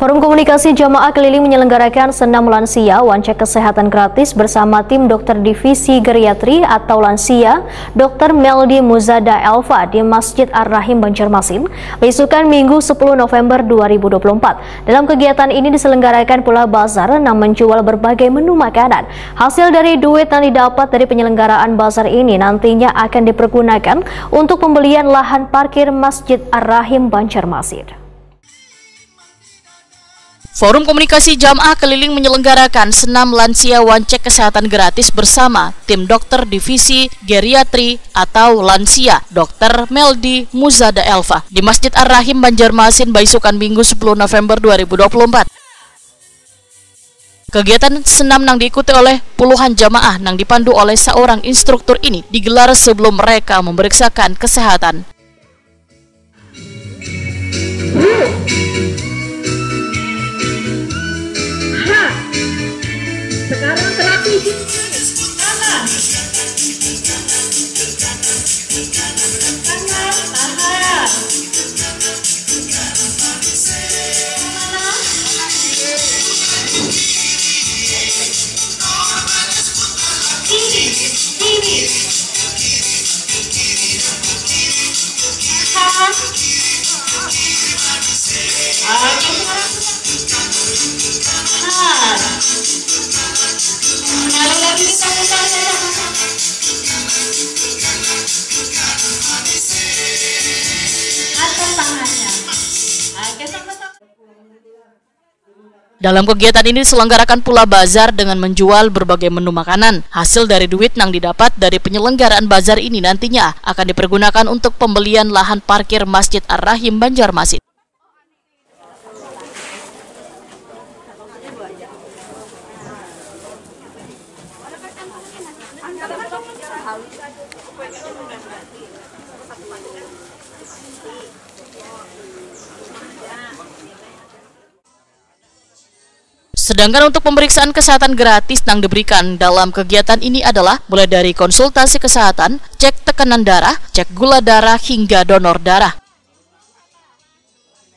Forum Komunikasi Jamaah Keliling menyelenggarakan senam lansia wancek kesehatan gratis bersama tim dokter divisi geriatri atau lansia Dr. Meldi Muzada Elva di Masjid Ar-Rahim Banjarmasin besukan Minggu 10 November 2024. Dalam kegiatan ini diselenggarakan pula bazar yang menjual berbagai menu makanan. Hasil dari duit yang didapat dari penyelenggaraan bazar ini nantinya akan dipergunakan untuk pembelian lahan parkir Masjid Ar-Rahim Banjarmasin. Forum Komunikasi Jamaah Keliling menyelenggarakan senam lansia wancek kesehatan gratis bersama tim dokter divisi geriatri atau lansia Dr. Meldi Muzada Elva di Masjid Ar-Rahim Banjarmasin Baisukan Minggu 10 November 2024. Kegiatan senam yang diikuti oleh puluhan jamaah yang dipandu oleh seorang instruktur ini digelar sebelum mereka memeriksakan kesehatan. Dalam kegiatan ini diselenggarakan pula bazar dengan menjual berbagai menu makanan. Hasil dari duit yang didapat dari penyelenggaraan bazar ini nantinya akan dipergunakan untuk pembelian lahan parkir Masjid Ar-Rahim Banjarmasin. Sedangkan untuk pemeriksaan kesehatan gratis yang diberikan dalam kegiatan ini adalah mulai dari konsultasi kesehatan, cek tekanan darah, cek gula darah hingga donor darah.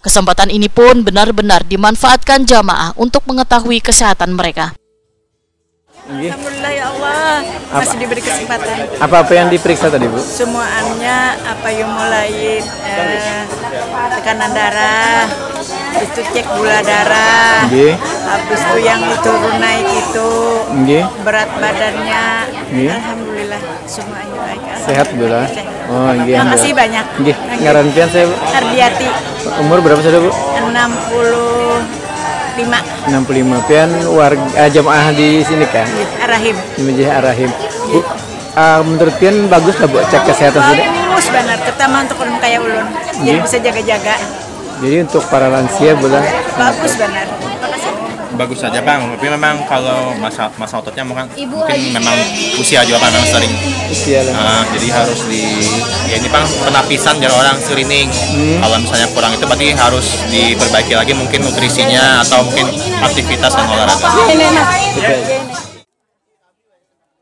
Kesempatan ini pun benar-benar dimanfaatkan jamaah untuk mengetahui kesehatan mereka. Alhamdulillah ya Allah masih diberi kesempatan. Apa-apa yang diperiksa tadi Bu? Semuanya apa yang mulai eh, tekanan darah, itu cek gula darah, Nggih. Habis itu yang turun naik itu Nggih. berat badannya. Nggih. Alhamdulillah semuanya baik. Sehat Bu lah. Oh, nggih. Terima kasih banyak. Nggih. Ngaran pian saya Bu. Ardiati Umur berapa sudah Bu? 65 65. Pian warga eh, jamaah di sini kan? Arahim. Di Masjid Ar-Rahim. Bu, ah, menurut pian bagus lah Bu cek kesehatan sini. Bagus benar, terutama untuk orang kaya ulun. Jadi Nggih. bisa jaga-jaga. Jadi untuk para lansia Bu lah. Bagus benar. Bagus saja bang. Tapi memang kalau masa masa ototnya mungkin mungkin memang usia juga kan memang sering. Usia lah. Ah, jadi harus di ya ini bang penapisan biar orang screening. Kalau misalnya kurang itu berarti harus diperbaiki lagi mungkin nutrisinya atau mungkin aktivitas dan olahraga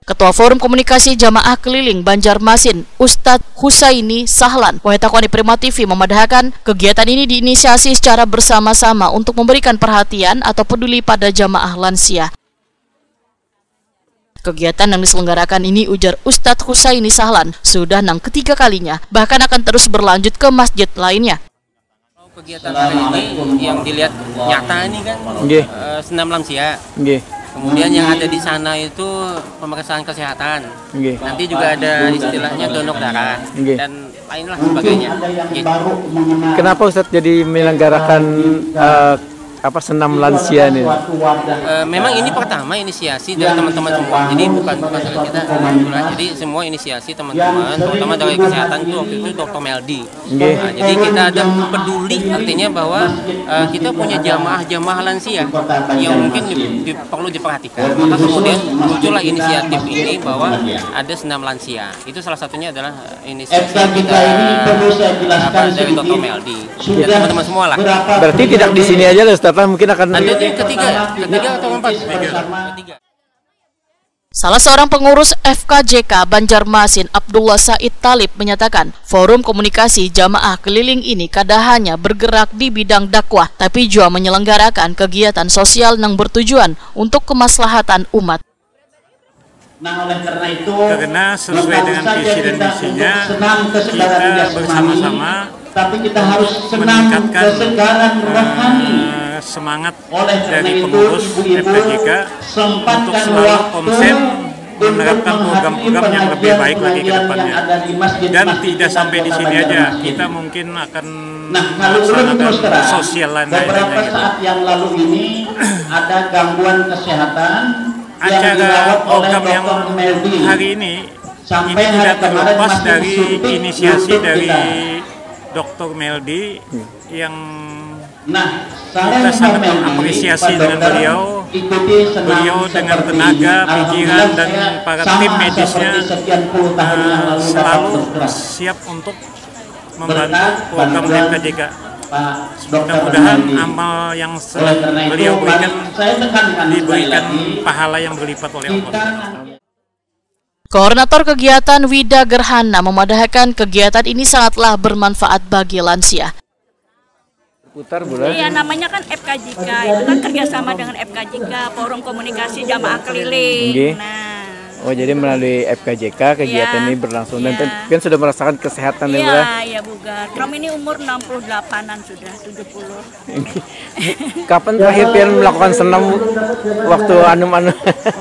Ketua Forum Komunikasi Jamaah Keliling Banjarmasin, Ustadz Husaini Sahlan, Wahetakwani Prima TV memadahkan kegiatan ini diinisiasi secara bersama-sama untuk memberikan perhatian atau peduli pada jamaah lansia. Kegiatan yang diselenggarakan ini ujar Ustadz Husaini Sahlan sudah nang ketiga kalinya, bahkan akan terus berlanjut ke masjid lainnya. kegiatan hari ini yang dilihat nyata ini kan Nggih. eh, senam lansia. Nggih. Kemudian yang ada di sana itu pemeriksaan kesehatan. Nggih. Nanti juga ada istilahnya donor darah Nggih. dan lainlah sebagainya. Gitu. Kenapa Ustadz jadi menyelenggarakan eh, apa senam lansia ini? Eh, memang ini pertama inisiasi dari teman-teman semua. Jadi bukan bukan dari kita. Jadi semua inisiasi teman-teman, terutama dari kesehatan itu waktu itu Dr. Meldi. Nah, jadi kita ada peduli artinya bahwa eh, kita punya jamaah-jamaah lansia yang mungkin di- di- perlu diperhatikan. Maka kemudian muncullah inisiatif ini bahwa ada senam lansia. Itu salah satunya adalah eh, inisiatif kita apa, dari Dr. Meldi dan teman-teman semua lah. Berarti tidak di sini aja lah Ustadz, mungkin akan Ada di ketiga, ketiga atau keempat? Ketiga. Salah seorang pengurus FKJK Banjarmasin Abdullah Said Talib menyatakan forum komunikasi jamaah keliling ini kada hanya bergerak di bidang dakwah tapi juga menyelenggarakan kegiatan sosial yang bertujuan untuk kemaslahatan umat. Nah, oleh karena itu, karena sesuai dengan visi dan misinya, kita bersama-sama tapi kita harus senang kesegaran rohani. Semangat dari pengurus FKJK untuk selalu konsen untuk menerapkan program-program yang lebih baik lagi ke depannya. Dan tidak sampai di sini aja, kita mungkin akan Nah, kalau belum terus melaksanakan sosial lain beberapa lainnya gitu. saat yang lalu ini ada gangguan kesehatan yang Acara dirawat oleh program yang hari ini Sampai ini hari tidak kemarin terlepas masih dari inisiasi dari kita. Dr. Meldi yang Nah, saya kita sangat mengapresiasi dengan beliau. ikuti senam Beliau dengan tenaga, pikiran, dan para tim medisnya seperti sekian puluh tahun yang uh, lalu selalu siap untuk membantu program Dokter Mudah-mudahan amal yang beliau berikan saya tekankan sekali diberikan lagi, pahala yang berlipat oleh Allah. Koordinator kegiatan Wida Gerhana memadahkan kegiatan ini sangatlah bermanfaat bagi lansia. Putar bulan. Iya namanya kan FKJK, itu kan kerjasama dengan FKJK, Forum Komunikasi Jamaah Keliling. Nah, Oh jadi melalui FKJK kegiatan Iya. ini berlangsung dan Iya. kan sudah merasakan kesehatan ya Bu, ya? iya, iya bugar. Kami ini umur 68-an sudah, 70. Kapan terakhir pian melakukan senam Bu? waktu anu-anu?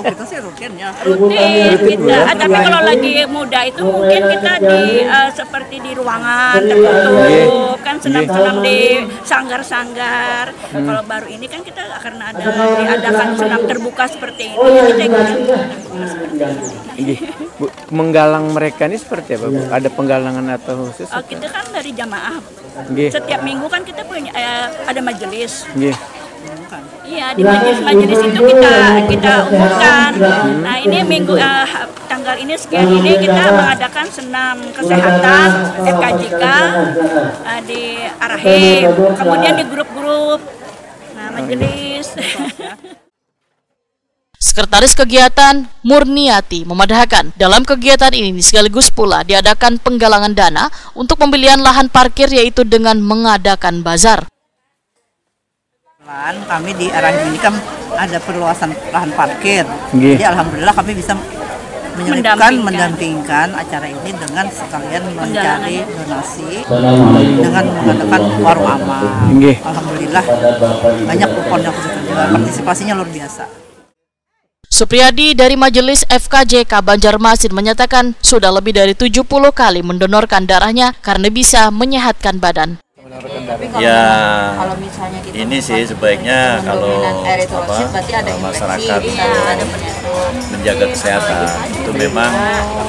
kita sih rutin ya. Rutin kita, Ah, tapi kalau lagi muda itu mungkin kita di eh, seperti di ruangan tertutup, kan senam-senam di sanggar-sanggar. Kalau baru ini kan kita karena ada diadakan senam terbuka seperti ini, ya kita ikutin ini. Nggih. Bu, menggalang mereka ini seperti apa Bu? Ada penggalangan atau khusus? Eh, kita kan dari jamaah. Nggih. Setiap minggu kan kita punya eh, ada majelis. Nggih. Iya di majelis-majelis itu kita kita umumkan. Nah ini minggu eh, tanggal ini sekian ini kita mengadakan senam kesehatan FKJK eh, di Arahim, kemudian di grup-grup. Nah majelis. Sekretaris Kegiatan Murniati memadahkan dalam kegiatan ini sekaligus pula diadakan penggalangan dana untuk pembelian lahan parkir yaitu dengan mengadakan bazar. Lahan kami di arah ini kan ada perluasan lahan parkir. Nggih. Jadi alhamdulillah kami bisa menyelipkan Mendampingkan. mendampingkan acara ini dengan sekalian mencari donasi dengan mengadakan warung amal. Nggih. Alhamdulillah banyak kupon yang sudah terjual. Partisipasinya luar biasa. Supriyadi dari Majelis FKJK Banjarmasin menyatakan sudah lebih dari 70 kali mendonorkan darahnya karena bisa menyehatkan badan. Ya, ini sih sebaiknya kalau apa, masyarakat menjaga kesehatan. itu memang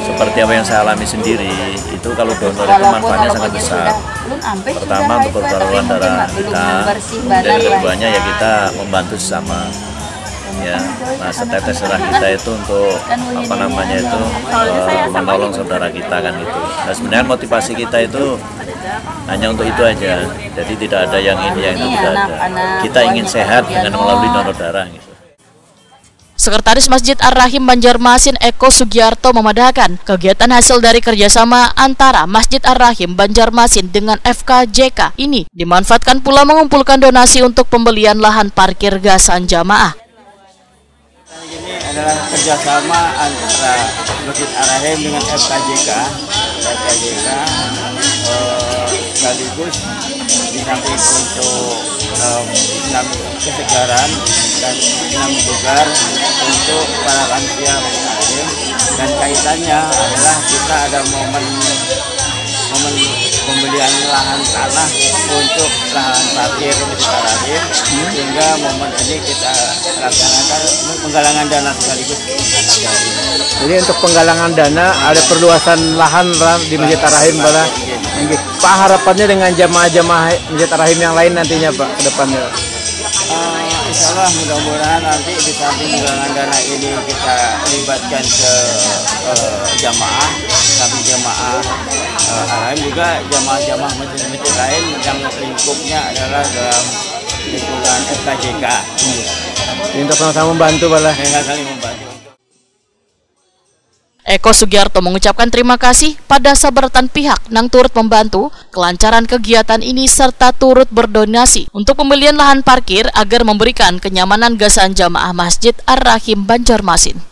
seperti apa yang saya alami sendiri itu kalau donor itu manfaatnya sangat besar. Pertama untuk perbarauan darah kita dan keduanya ya kita membantu sesama. Ya nah setetes darah kita itu untuk apa namanya itu eh, menolong saudara kita kan gitu nah sebenarnya motivasi kita itu hanya untuk itu aja jadi tidak ada yang ini yang itu tidak ada kita ingin sehat dengan melalui donor darah gitu Sekretaris Masjid Ar-Rahim Banjarmasin Eko Sugiarto memadahkan kegiatan hasil dari kerjasama antara Masjid Ar-Rahim Banjarmasin dengan FKJK ini dimanfaatkan pula mengumpulkan donasi untuk pembelian lahan parkir gasan jamaah. Ini adalah kerjasama antara Masjid Arahim dengan FKJK. FKJK eh, sekaligus di samping untuk senam kesegaran dan senam bugar untuk para lansia Arahim dan kaitannya adalah kita ada momen momen pembelian lahan tanah untuk lahan parkir Masjid Arahim sehingga momen ini kita laksanakan penggalangan dana sekaligus. Jadi untuk penggalangan dana ada perluasan lahan lah di Masjid Ar-Rahim Pak. Pak harapannya dengan jamaah-jamaah Masjid Ar-Rahim yang lain nantinya Pak ke depannya. Eh, Insya Allah mudah-mudahan nanti di samping penggalangan dana ini kita libatkan ke eh, jamaah, samping jamaah eh, Arahim juga jamaah-jamaah masjid-masjid lain yang lingkupnya adalah dalam lingkungan FKJK. Untuk sama-sama membantu Pak. Dengan saling membantu. Eko Sugiarto mengucapkan terima kasih pada sabaratan pihak yang turut membantu kelancaran kegiatan ini serta turut berdonasi untuk pembelian lahan parkir agar memberikan kenyamanan gasan jamaah Masjid Ar-Rahim Banjarmasin.